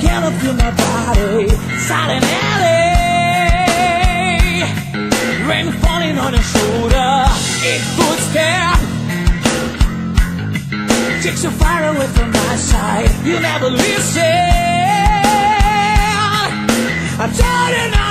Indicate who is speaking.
Speaker 1: Can't feel my body. Silent alley. Rain falling on your shoulder. Eight footstep. Takes you far away from my side. You never listen. I'm tired